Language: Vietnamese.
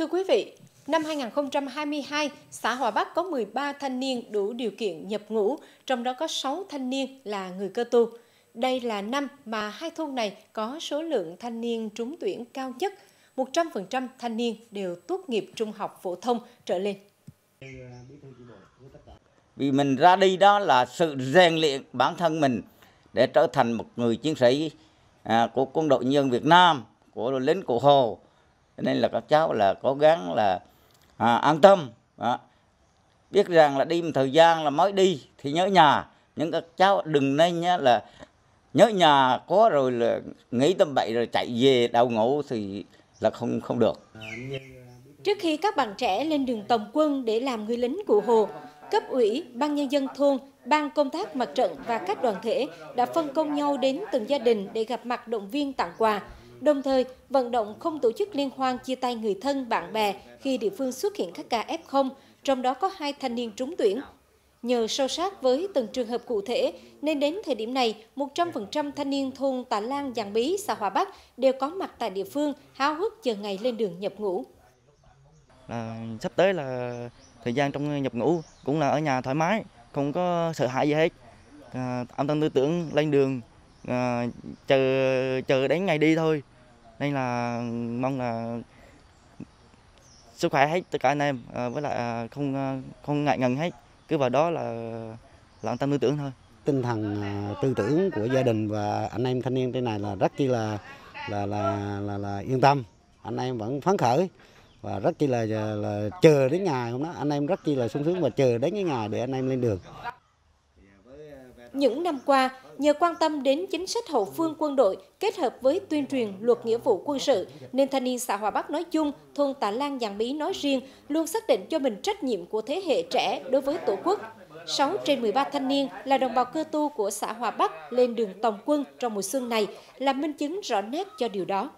Thưa quý vị, năm 2022, xã Hòa Bắc có 13 thanh niên đủ điều kiện nhập ngũ, trong đó có 6 thanh niên là người cơ tu. Đây là năm mà hai thôn này có số lượng thanh niên trúng tuyển cao nhất. 100% thanh niên đều tốt nghiệp trung học phổ thông trở lên. Vì mình ra đi đó là sự rèn luyện bản thân mình để trở thành một người chiến sĩ à, của quân đội nhân Việt Nam, của lính cụ Hồ. Nên là các cháu là cố gắng là à, an tâm. À, biết rằng là đi một thời gian là mới đi thì nhớ nhà. Nhưng các cháu đừng nên nhá, là nhớ nhà có rồi là nghĩ tâm bậy rồi chạy về đau ngủ thì là không không được. Trước khi các bạn trẻ lên đường tổng quân để làm người lính cụ Hồ, cấp ủy, ban nhân dân thôn, ban công tác mặt trận và các đoàn thể đã phân công nhau đến từng gia đình để gặp mặt động viên tặng quà, đồng thời vận động không tổ chức liên hoan chia tay người thân bạn bè khi địa phương xuất hiện các ca F0, trong đó có hai thanh niên trúng tuyển. Nhờ sâu sát với từng trường hợp cụ thể, nên đến thời điểm này, 100% thanh niên thôn Tà Lan, Giàng Bí, xã Hòa Bắc đều có mặt tại địa phương, háo hức chờ ngày lên đường nhập ngũ. À, sắp tới là thời gian trong nhập ngũ cũng là ở nhà thoải mái, không có sợ hãi gì hết. À, âm tâm tư tưởng lên đường, à, chờ chờ đến ngày đi thôi. Nên là mong là sức khỏe hết tất cả anh em, à, với lại à, không à, không ngại ngần hết. Cứ vào đó là là tâm tư tưởng thôi. Tinh thần à, tư tưởng của gia đình và anh em thanh niên trên này là rất chi là là là là, là yên tâm. Anh em vẫn phấn khởi và rất chi là, là, là chờ đến ngày hôm đó. Anh em rất chi là sung sướng và chờ đến cái ngày để anh em lên đường những năm qua, nhờ quan tâm đến chính sách hậu phương quân đội kết hợp với tuyên truyền luật nghĩa vụ quân sự, nên thanh niên xã Hòa Bắc nói chung, thôn Tà Lan Giàng Bí nói riêng luôn xác định cho mình trách nhiệm của thế hệ trẻ đối với Tổ quốc. 6 trên 13 thanh niên là đồng bào cơ tu của xã Hòa Bắc lên đường tòng quân trong mùa xuân này là minh chứng rõ nét cho điều đó.